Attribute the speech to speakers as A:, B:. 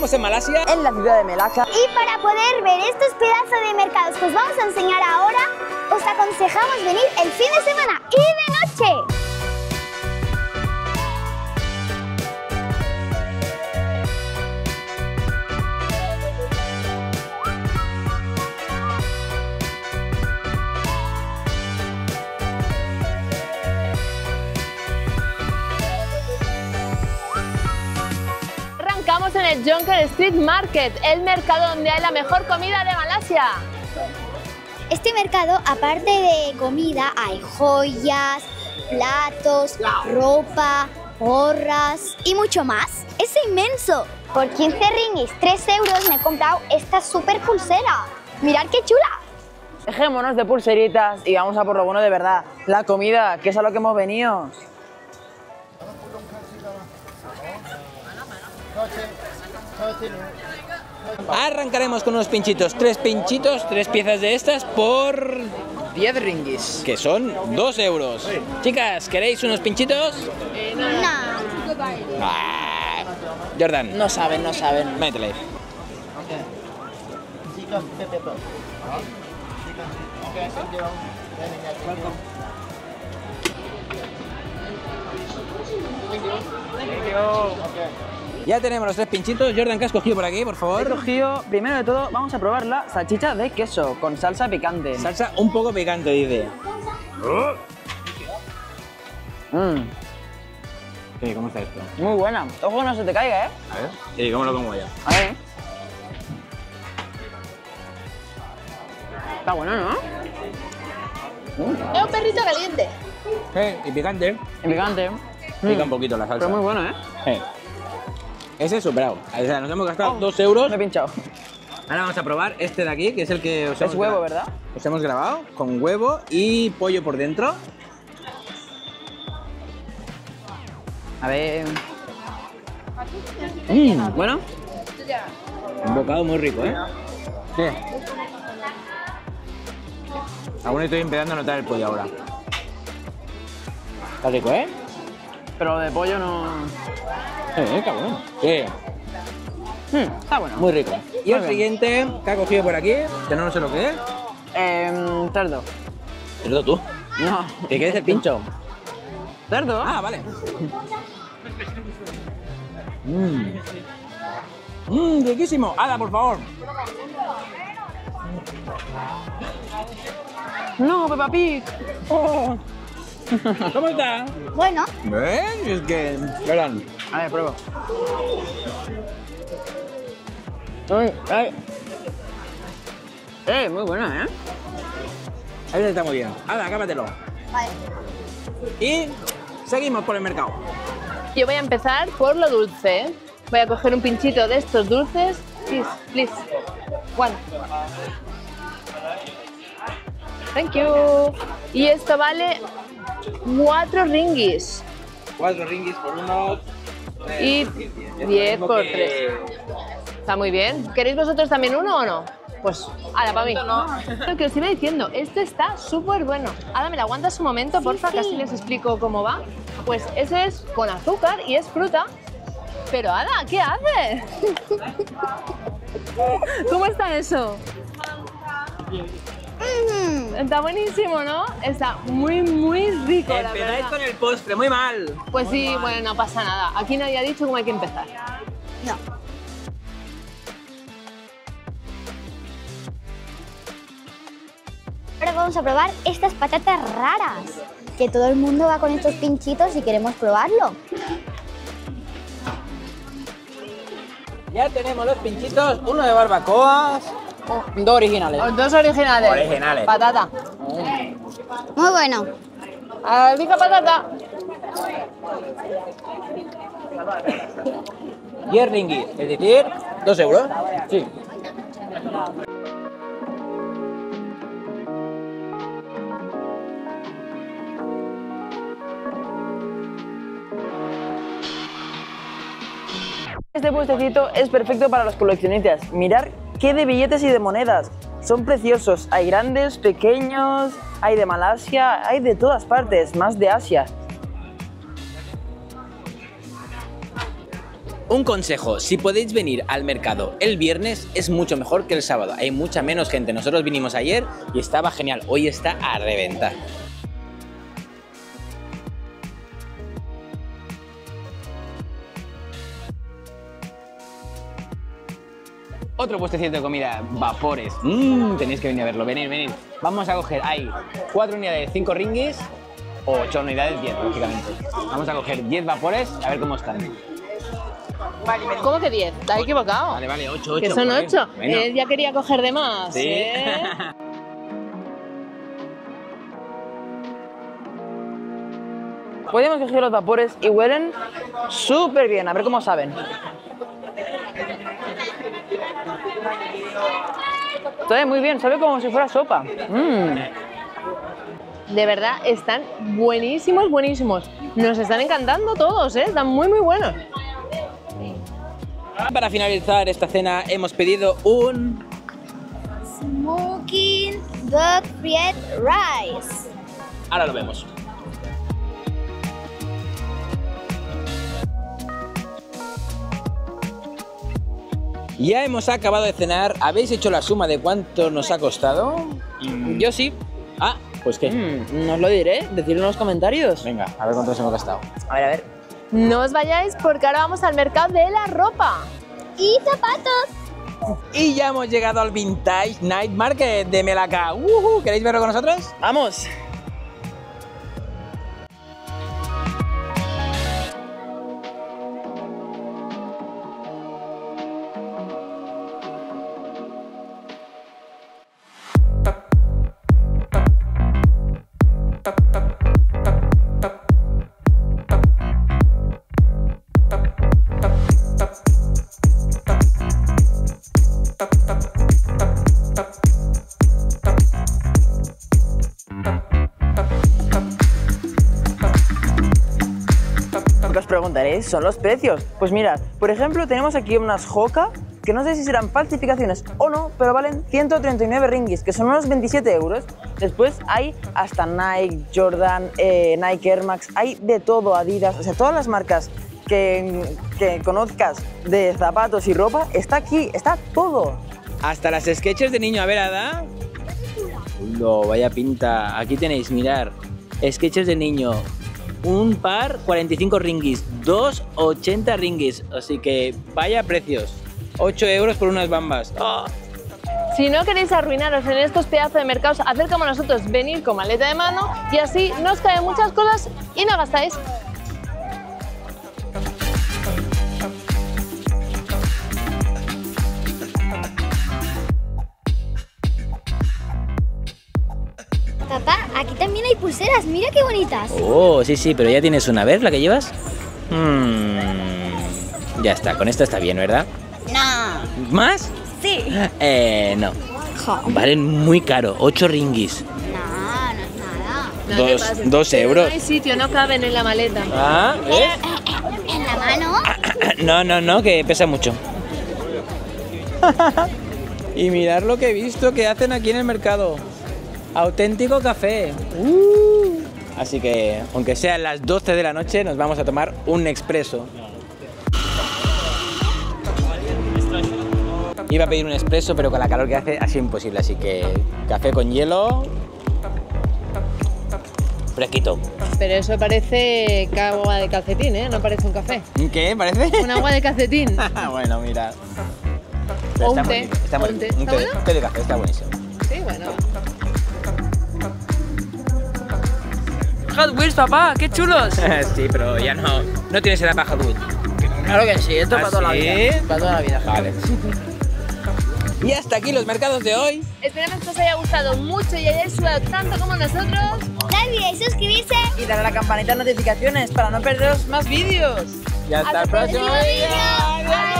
A: Estamos en Malasia.
B: en la ciudad de Melaka.
C: Y para poder ver estos pedazos de mercados que os vamos a enseñar ahora, os aconsejamos venir el fin de semana y de noche.
D: En el Jonker Street Market, el mercado donde hay la mejor comida de Malasia.
C: Este mercado, aparte de comida, hay joyas, platos, ropa, gorras y mucho más. Es inmenso. Por 15 ringgis, 3 euros, me he comprado esta super pulsera. Mirad qué chula.
B: Dejémonos de pulseritas y vamos a por lo bueno de verdad. La comida, que es a lo que hemos venido.
A: Arrancaremos con unos pinchitos. Tres pinchitos, tres piezas de estas por
B: 10 ringgis.
A: que son dos euros. Chicas, ¿queréis unos pinchitos?
C: No.
A: Ah, Jordan,
B: No saben, no saben.
A: métele. Ya tenemos los tres pinchitos. Jordan, ¿qué has cogido por aquí, por
B: He
A: favor?
B: cogido, primero de todo, vamos a probar la salchicha de queso con salsa picante.
A: Salsa un poco picante, dice.
B: Mm,
A: Sí, ¿Cómo está esto?
B: muy buena. Ojo que no se te caiga, ¿eh?
A: A ver. Sí, ¿cómo lo como yo?
B: Ahí. Está bueno, ¿no?
D: Es un perrito caliente.
A: Sí, y picante.
B: Y picante.
A: Pica
B: Mm,
A: un poquito la salsa.
B: Pero muy bueno, ¿eh?
A: Sí. Ese es superado. O sea, nos hemos gastado dos euros.
B: Me he pinchado.
A: Ahora vamos a probar este de aquí, que es el que os
B: Es
A: hemos
B: huevo,
A: gra-
B: ¿verdad?
A: Os hemos grabado con huevo y pollo por dentro.
B: A ver. Mm, bueno.
A: Un bocado muy rico, ¿eh?
B: Sí.
A: Aún estoy empezando a notar el pollo ahora. Está rico, ¿eh?
B: Pero de pollo no.
A: Sí, está bueno. Sí,
B: Mm, está bueno.
A: muy rico. Y el
B: bien.
A: siguiente que ha cogido por aquí, que no sé lo que es.
B: Em, cerdo.
A: Cerdo tú.
B: No.
A: ¿Qué quieres el pincho?
B: ¿Cerdo?
A: Ah, vale. Mmm. Mmm, riquísimo. Ada, por favor.
B: No, Peppa Pig.
A: Oh. ¿Cómo está?
C: Bueno,
A: ¿Ven? Es que... Verán.
B: A ver, pruebo. Ay, ay. Eh, muy buena, ¿eh?
A: Ahí está muy bien. Ada, acábatelo.
C: vale.
A: Y seguimos por el mercado.
D: Yo voy a empezar por lo dulce. ¿eh? Voy a coger un pinchito de estos dulces. Please, please. One. Thank you. Y esto vale 4 ringgis.
A: Cuatro ringgis por uno.
D: Y 10 por 3. Está muy bien. ¿Queréis vosotros también uno o no? Pues, ala, para mí. Lo que os iba diciendo, esto está súper bueno. Ada, ¿me la aguantas un momento, porfa?
C: sí.
D: Casi les explico cómo va. Pues eso es con azúcar y es fruta. Pero Ada, ¿qué haces? ¿Cómo está eso? Está buenísimo, ¿no? Está muy, muy rico, la
A: Empezáis
D: verdad.
A: con el postre, muy mal.
D: Pues sí, bueno, no pasa nada. Aquí nadie ha dicho cómo hay que empezar.
C: no. Ahora vamos a probar estas patatas raras. Que todo el mundo va con estos pinchitos y queremos probarlo.
B: Ya tenemos los pinchitos, uno de barbacoas, dos originales.
D: Dos originales.
A: Originales.
D: Patata.
C: Muy bueno.
D: Rica patata.
A: 10 ringgis, es decir, 2 euros.
B: Sí. Este puestecito es perfecto para los coleccionistas. Mirar qué de billetes y de monedas. Son preciosos. Hay grandes, pequeños, hay de Malasia, hay de todas partes, más de Asia.
A: Un consejo, si podéis venir al mercado el viernes es mucho mejor que el sábado. Hay mucha menos gente. Nosotros vinimos ayer y estaba genial. Hoy está a reventar. Otro puestecito de comida, vapores. Mmm, tenéis que venir a verlo. Venid, venid. Vamos a coger, hay cuatro unidades, cinco ringuis o ocho unidades, 10, lógicamente. Vamos a coger 10 vapores a ver cómo están.
D: ¿Cómo que 10? ¿Te has equivocado?
A: Vale, vale, 8, 8.
D: que son 8. Él ya quería coger de más.
A: Sí.
D: ¿eh?
B: Podemos coger los vapores y huelen súper bien, a ver cómo saben. Sabe muy bien, sabe como si fuera sopa. Mm.
D: De verdad, están buenísimos, buenísimos. Nos están encantando todos, ¿eh? Están muy, muy buenos.
A: Para finalizar esta cena hemos pedido un...
C: Smoking Duck Fried Rice.
A: Ahora lo vemos. Ya hemos acabado de cenar. ¿Habéis hecho la suma de cuánto nos ha costado?
B: Yo sí.
A: Ah, pues qué.
B: Mm, no os lo diré, decidlo en los comentarios.
A: Venga, a ver cuánto nos hemos gastado.
B: A ver, a ver.
D: No os vayáis porque ahora vamos al mercado de la ropa.
C: Y zapatos.
A: Y ya hemos llegado al Vintage Night Market de Melaka. Ujú, ¿Queréis verlo con nosotros?
B: ¡Vamos! Preguntaréis son los precios. Pues mirad, por ejemplo, tenemos aquí unas Hoka que no sé si serán falsificaciones o no, pero valen 139 ringgis, que son unos 27 euros. Después hay hasta Nike, Jordan, eh, Nike Air Max, hay de todo, Adidas, o sea, todas las marcas que, que conozcas de zapatos y ropa, está aquí, está todo.
A: Hasta las sketches de niño. A ver, Ada. Ulo, vaya pinta. Aquí tenéis, mirar. Sketches de niño. Un par, 45 ringgis. Dos, 80 ringgis. Así que vaya precios. 8 euros por unas bambas. Ah.
D: Si no queréis arruinaros en estos pedazos de mercados, hacer como nosotros, venir con maleta de mano y así no os caen muchas cosas y no gastáis.
C: También hay pulseras. Mira qué bonitas.
A: Oh, sí, sí, pero ya tienes una. ¿Ves la que llevas? Hmm, Ya está, con esta está bien, ¿verdad?
C: No.
A: ¿Más?
C: Sí.
A: Eh, no. Valen muy caro, 8 ringgis.
C: No, no es nada.
D: No
A: Dos- dos euros.
D: No hay sitio, no caben en la maleta.
A: Ah, ¿ves?
C: En la mano.
A: No, no, no, que pesa mucho. y mirar lo que he visto que hacen aquí en el mercado. Auténtico café. Uh. Así que, aunque sean las 12 de la noche, nos vamos a tomar un expreso. Iba a pedir un expreso, pero con la calor que hace ha sido imposible. Así que, café con hielo. Fresquito.
D: Pero eso parece agua de calcetín, ¿eh? No parece un café.
A: ¿Qué? ¿Parece?
D: Un agua de calcetín.
A: bueno, mira.
D: O un
A: Está muy
D: té,
A: Está
D: un
A: un té de café, está buenísimo.
D: Sí, bueno.
B: Hot Wheels, papá, qué chulos.
A: sí, pero ya no, no tienes edad para Hot Wheels.
B: Claro que sí, esto es
A: ¿Ah,
B: para toda la
A: sí?
B: vida. Para toda la vida.
A: Vale. y hasta aquí los mercados de hoy.
D: Esperemos que os haya gustado mucho y hayáis sudado tanto como nosotros.
C: No olvidéis suscribirse.
B: Y darle a la campanita de notificaciones para no perderos más vídeos.
A: Y hasta,
D: Hasta
A: el próximo
D: próximo.